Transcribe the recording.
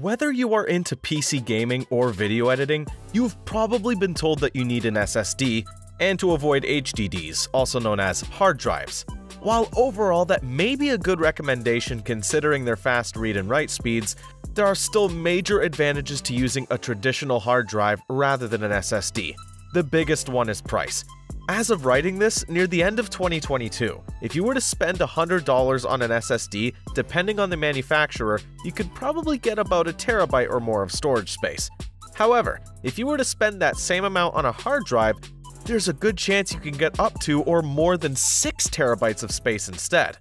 Whether you are into PC gaming or video editing, you've probably been told that you need an SSD and to avoid HDDs, also known as hard drives. While overall that may be a good recommendation considering their fast read and write speeds, there are still major advantages to using a traditional hard drive rather than an SSD. The biggest one is price. As of writing this, near the end of 2022, if you were to spend $100 on an SSD, depending on the manufacturer, you could probably get about a terabyte or more of storage space. However, if you were to spend that same amount on a hard drive, there's a good chance you can get up to or more than 6 terabytes of space instead.